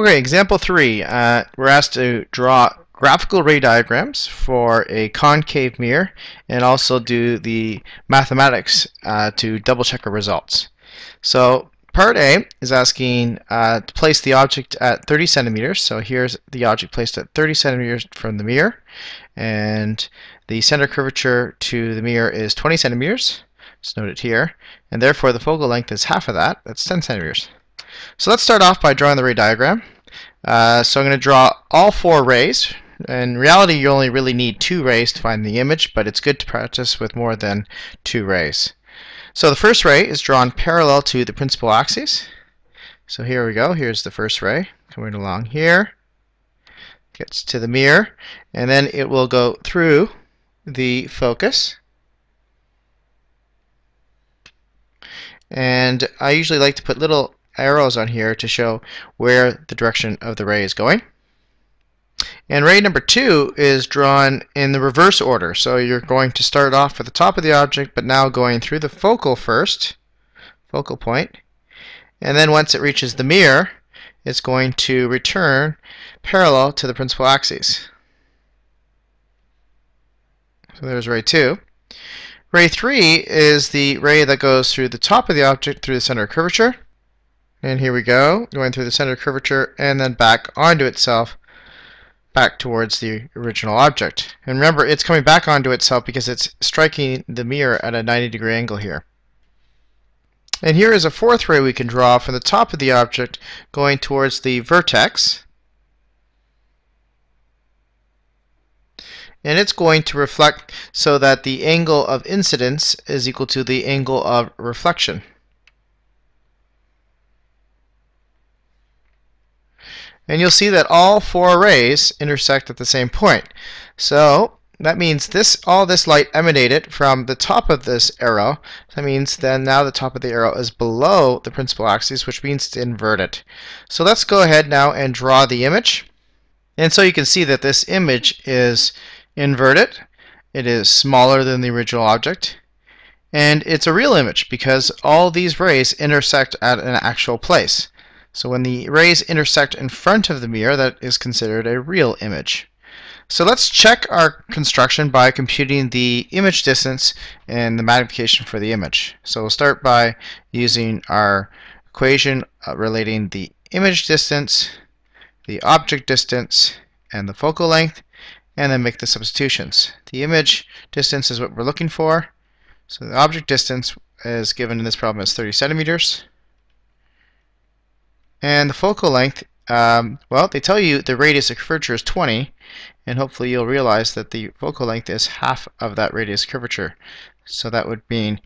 Okay, example three. Uh, we're asked to draw graphical ray diagrams for a concave mirror and also do the mathematics uh, to double check our results. So part A is asking uh, to place the object at 30 centimeters. So here's the object placed at 30 centimeters from the mirror and the center curvature to the mirror is 20 centimeters. It's noted here and therefore the focal length is half of that. That's 10 centimeters. So let's start off by drawing the ray diagram. Uh, so I'm going to draw all four rays. In reality, you only really need two rays to find the image, but it's good to practice with more than two rays. So the first ray is drawn parallel to the principal axis. So here we go. Here's the first ray coming along here. Gets to the mirror, and then it will go through the focus. And I usually like to put little arrows on here to show where the direction of the ray is going. And ray number two is drawn in the reverse order. So you're going to start off at the top of the object, but now going through the focal first, focal point. And then once it reaches the mirror, it's going to return parallel to the principal axis. So there's ray 2. Ray 3 is the ray that goes through the top of the object through the center of curvature. And here we go, going through the center curvature and then back onto itself, back towards the original object. And remember, it's coming back onto itself because it's striking the mirror at a 90 degree angle here. And here is a fourth ray we can draw from the top of the object going towards the vertex. And it's going to reflect so that the angle of incidence is equal to the angle of reflection. And you'll see that all four rays intersect at the same point. So that means this all this light emanated from the top of this arrow. That means then now the top of the arrow is below the principal axis, which means to invert it. So let's go ahead now and draw the image. And so you can see that this image is inverted. It is smaller than the original object. And it's a real image because all these rays intersect at an actual place. So when the rays intersect in front of the mirror, that is considered a real image. So let's check our construction by computing the image distance and the magnification for the image. So we'll start by using our equation uh, relating the image distance, the object distance, and the focal length, and then make the substitutions. The image distance is what we're looking for. So the object distance is given in this problem as 30 centimeters. And the focal length, um, well, they tell you the radius of curvature is 20, and hopefully you'll realize that the focal length is half of that radius curvature. So that would mean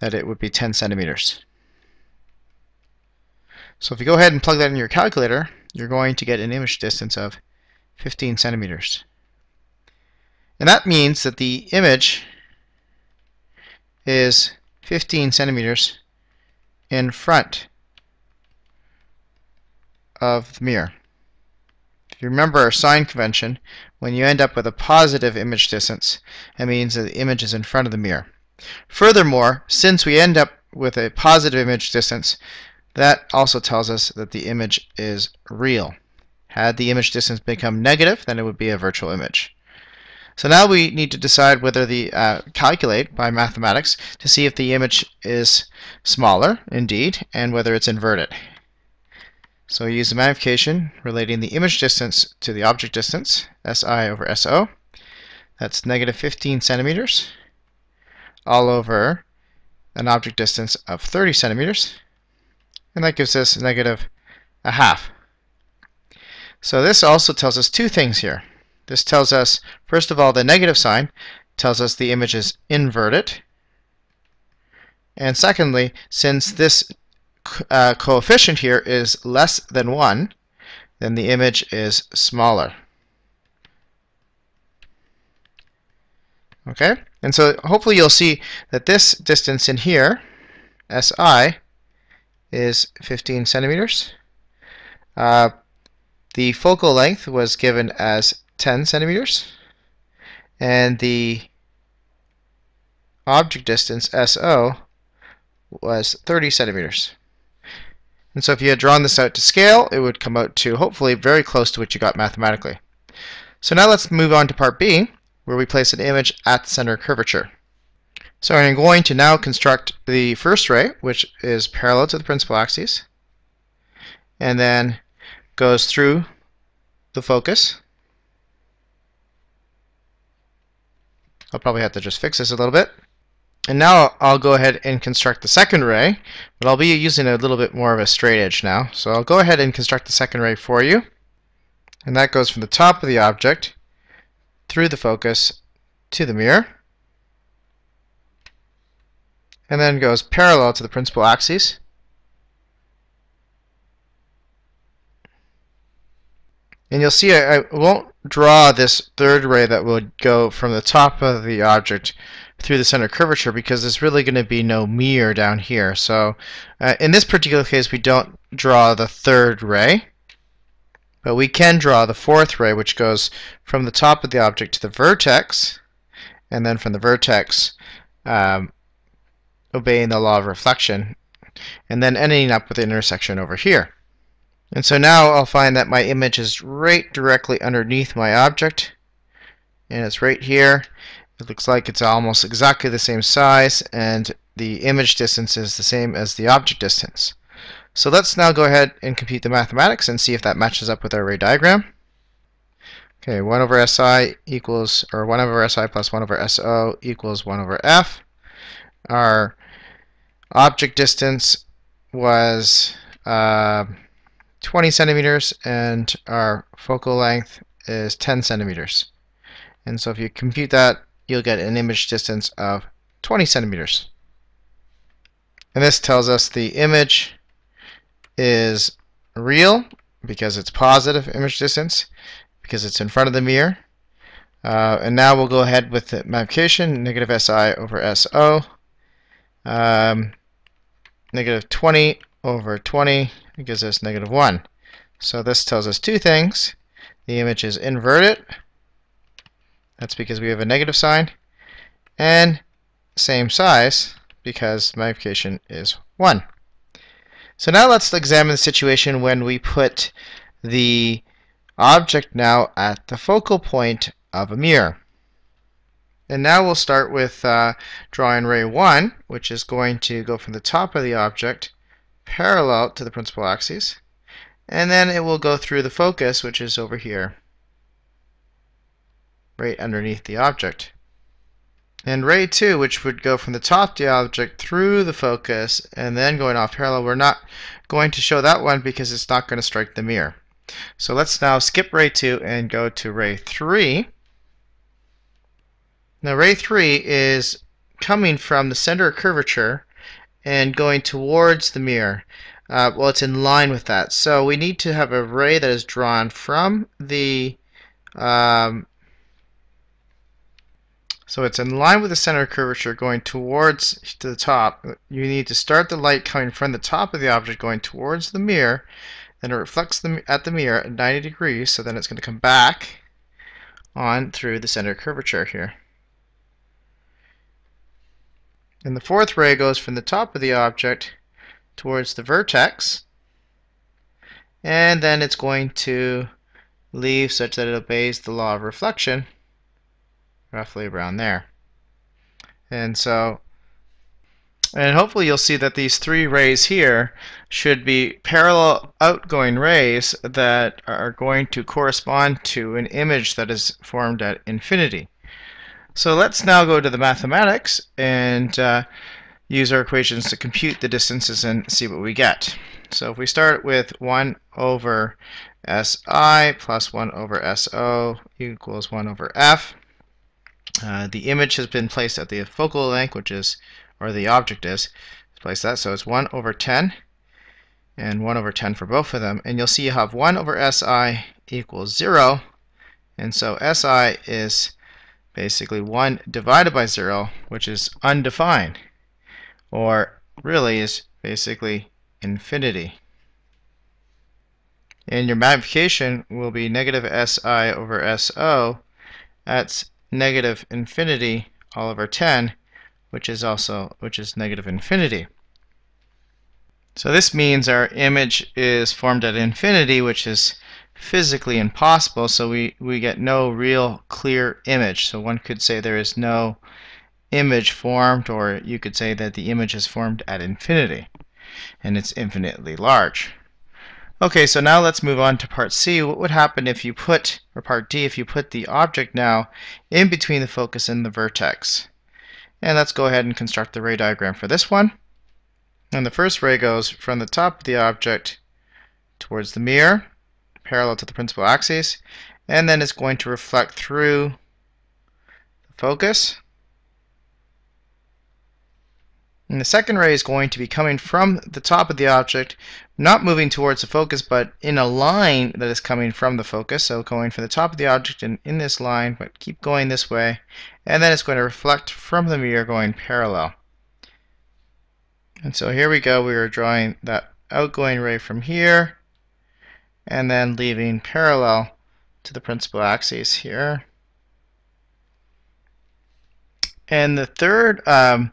that it would be 10 centimeters. So if you go ahead and plug that in your calculator, you're going to get an image distance of 15 centimeters. And that means that the image is 15 centimeters in front of the mirror. If you remember our sign convention, when you end up with a positive image distance, it means that the image is in front of the mirror. Furthermore, since we end up with a positive image distance, that also tells us that the image is real. Had the image distance become negative, then it would be a virtual image. So now we need to decide whether the uh, calculate by mathematics to see if the image is smaller, indeed, and whether it's inverted. So we use the magnification relating the image distance to the object distance, SI over SO. That's negative 15 centimeters all over an object distance of 30 centimeters. And that gives us negative a half. So this also tells us two things here. This tells us, first of all, the negative sign tells us the image is inverted. And secondly, since this uh, coefficient here is less than 1, then the image is smaller. Okay, and so hopefully you'll see that this distance in here, SI, is 15 centimeters. Uh, the focal length was given as 10 centimeters, and the object distance, SO, was 30 centimeters. And so if you had drawn this out to scale, it would come out to hopefully very close to what you got mathematically. So now let's move on to part B, where we place an image at center curvature. So I'm going to now construct the first ray, which is parallel to the principal axis, and then goes through the focus. I'll probably have to just fix this a little bit. And now I'll go ahead and construct the second ray, but I'll be using a little bit more of a straight edge now. So I'll go ahead and construct the second ray for you. And that goes from the top of the object through the focus to the mirror. And then goes parallel to the principal axis. And you'll see I, I won't draw this third ray that would go from the top of the object through the center curvature because there's really going to be no mirror down here. So uh, in this particular case, we don't draw the third ray, but we can draw the fourth ray, which goes from the top of the object to the vertex, and then from the vertex, um, obeying the law of reflection, and then ending up with the intersection over here. And so now I'll find that my image is right directly underneath my object, and it's right here, it looks like it's almost exactly the same size and the image distance is the same as the object distance. So let's now go ahead and compute the mathematics and see if that matches up with our ray diagram. Okay, 1 over SI equals, or 1 over SI plus 1 over SO equals 1 over F. Our object distance was uh, 20 centimeters and our focal length is 10 centimeters. And so if you compute that you'll get an image distance of 20 centimeters. And this tells us the image is real because it's positive image distance because it's in front of the mirror. Uh, and now we'll go ahead with the magnification, negative SI over SO. Um, negative 20 over 20 gives us negative 1. So this tells us two things. The image is inverted, that's because we have a negative sign. And same size because magnification is 1. So now let's examine the situation when we put the object now at the focal point of a mirror. And now we'll start with uh, drawing ray 1, which is going to go from the top of the object parallel to the principal axis. And then it will go through the focus, which is over here right underneath the object. And ray 2, which would go from the top of the object through the focus and then going off parallel, we're not going to show that one because it's not going to strike the mirror. So let's now skip ray 2 and go to ray 3. Now ray 3 is coming from the center of curvature and going towards the mirror. Uh, well, it's in line with that. So we need to have a ray that is drawn from the um, so it's in line with the center curvature going towards to the top. You need to start the light coming from the top of the object going towards the mirror. Then it reflects the, at the mirror at 90 degrees. So then it's going to come back on through the center curvature here. And the fourth ray goes from the top of the object towards the vertex. And then it's going to leave such that it obeys the law of reflection roughly around there. And so, and hopefully you'll see that these three rays here should be parallel outgoing rays that are going to correspond to an image that is formed at infinity. So let's now go to the mathematics and uh, use our equations to compute the distances and see what we get. So if we start with 1 over SI plus 1 over SO equals 1 over F, uh, the image has been placed at the focal length, which is, or the object is, place that. So it's 1 over 10 and 1 over 10 for both of them. And you'll see you have 1 over SI equals 0. And so SI is basically 1 divided by 0, which is undefined, or really is basically infinity. And your magnification will be negative SI over SO. That's negative infinity all over 10, which is also which is negative infinity. So this means our image is formed at infinity, which is physically impossible, so we, we get no real clear image. So one could say there is no image formed, or you could say that the image is formed at infinity, and it's infinitely large. Okay, so now let's move on to part C. What would happen if you put, or part D, if you put the object now in between the focus and the vertex? And let's go ahead and construct the ray diagram for this one. And the first ray goes from the top of the object towards the mirror, parallel to the principal axis, and then it's going to reflect through the focus And the second ray is going to be coming from the top of the object, not moving towards the focus, but in a line that is coming from the focus. So going from the top of the object and in this line, but keep going this way. And then it's going to reflect from the mirror going parallel. And so here we go. We are drawing that outgoing ray from here and then leaving parallel to the principal axis here. And the third um,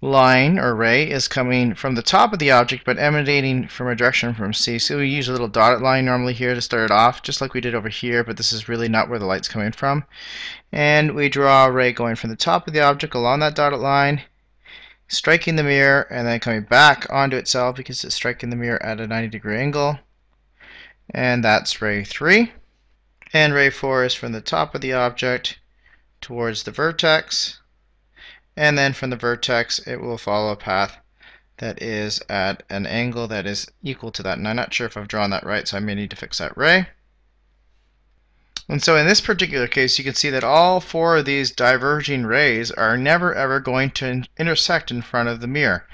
line or ray is coming from the top of the object but emanating from a direction from C. So we use a little dotted line normally here to start it off just like we did over here but this is really not where the light's coming from. And we draw a ray going from the top of the object along that dotted line striking the mirror and then coming back onto itself because it's striking the mirror at a 90 degree angle and that's ray 3 and ray 4 is from the top of the object towards the vertex and then from the vertex it will follow a path that is at an angle that is equal to that. And I'm not sure if I've drawn that right, so I may need to fix that ray. And so in this particular case, you can see that all four of these diverging rays are never ever going to intersect in front of the mirror.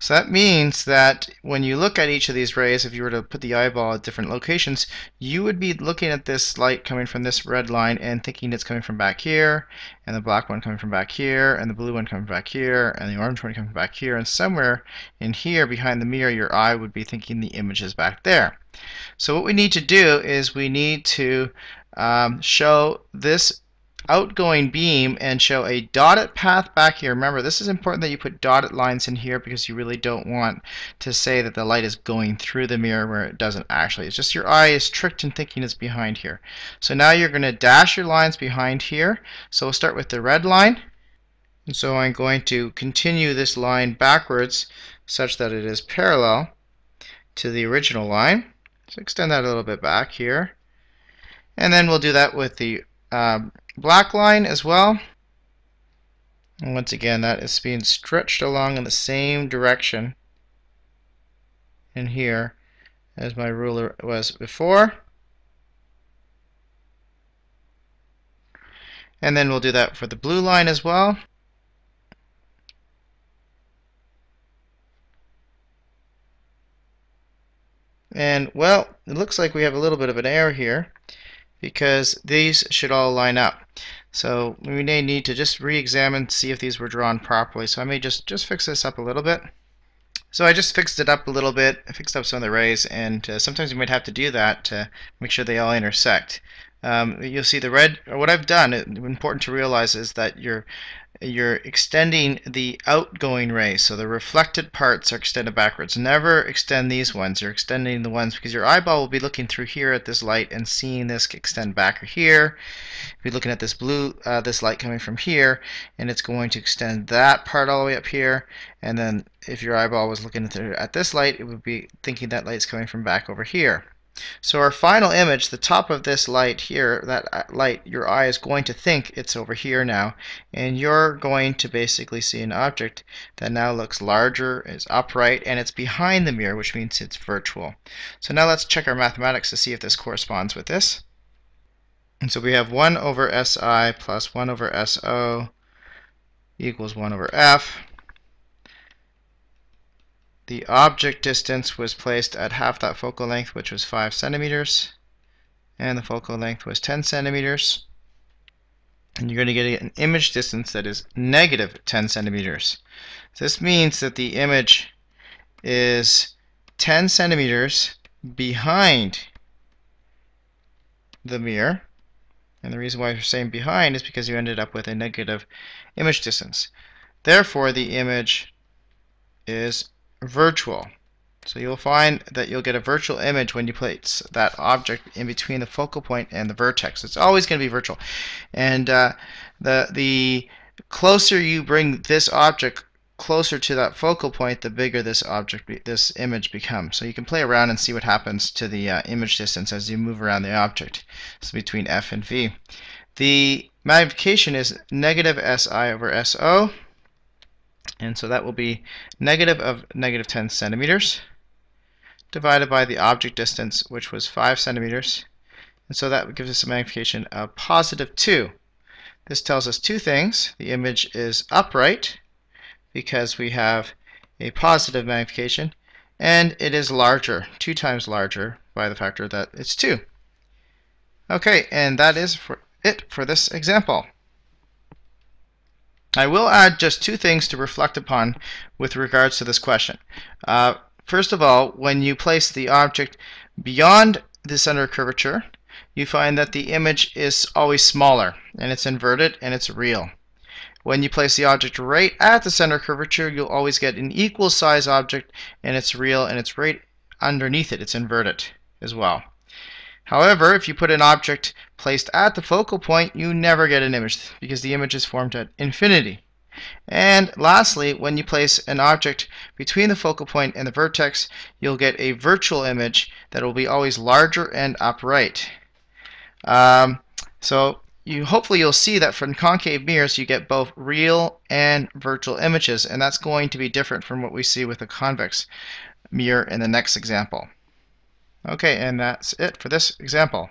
So that means that when you look at each of these rays, if you were to put the eyeball at different locations, you would be looking at this light coming from this red line and thinking it's coming from back here, and the black one coming from back here, and the blue one coming back here, and the orange one coming back here, and somewhere in here behind the mirror, your eye would be thinking the image is back there. So what we need to do is we need to um, show this outgoing beam and show a dotted path back here. Remember, this is important that you put dotted lines in here because you really don't want to say that the light is going through the mirror where it doesn't actually. It's just your eye is tricked in thinking it's behind here. So now you're going to dash your lines behind here. So we'll start with the red line. And so I'm going to continue this line backwards such that it is parallel to the original line. So extend that a little bit back here. And then we'll do that with the um, black line as well. And once again, that is being stretched along in the same direction in here as my ruler was before. And then we'll do that for the blue line as well. And well, it looks like we have a little bit of an error here because these should all line up. So we may need to just re-examine see if these were drawn properly. So I may just, just fix this up a little bit. So I just fixed it up a little bit, I fixed up some of the rays, and uh, sometimes you might have to do that to make sure they all intersect. Um, you'll see the red, what I've done, important to realize is that you're you're extending the outgoing rays. So the reflected parts are extended backwards. Never extend these ones. You're extending the ones because your eyeball will be looking through here at this light and seeing this extend back here. Be looking at this blue, uh, this light coming from here, and it's going to extend that part all the way up here. And then if your eyeball was looking at this light, it would be thinking that light's coming from back over here. So our final image, the top of this light here, that uh, light, your eye is going to think it's over here now, and you're going to basically see an object that now looks larger, is upright, and it's behind the mirror, which means it's virtual. So now let's check our mathematics to see if this corresponds with this. And so we have 1 over SI plus 1 over SO equals 1 over F. The object distance was placed at half that focal length, which was 5 centimeters, and the focal length was 10 centimeters. And you're going to get an image distance that is negative 10 centimeters. This means that the image is 10 centimeters behind the mirror. And the reason why you're saying behind is because you ended up with a negative image distance. Therefore, the image is virtual. So you'll find that you'll get a virtual image when you place that object in between the focal point and the vertex. It's always going to be virtual. And uh, the, the closer you bring this object closer to that focal point, the bigger this object, this image becomes. So you can play around and see what happens to the uh, image distance as you move around the object. So between f and v. The magnification is negative si over so, and so that will be negative of negative 10 centimeters divided by the object distance, which was 5 centimeters. And so that gives us a magnification of positive 2. This tells us two things. The image is upright, because we have a positive magnification and it is larger, two times larger by the factor that it's 2. Okay, and that is for it for this example. I will add just two things to reflect upon with regards to this question. Uh, first of all, when you place the object beyond the center of curvature, you find that the image is always smaller and it's inverted and it's real. When you place the object right at the center curvature, you'll always get an equal size object and it's real and it's right underneath it. It's inverted as well. However, if you put an object placed at the focal point, you never get an image because the image is formed at infinity. And lastly, when you place an object between the focal point and the vertex, you'll get a virtual image that will be always larger and upright. Um, so you hopefully you'll see that from concave mirrors you get both real and virtual images and that's going to be different from what we see with a convex mirror in the next example. Okay, and that's it for this example.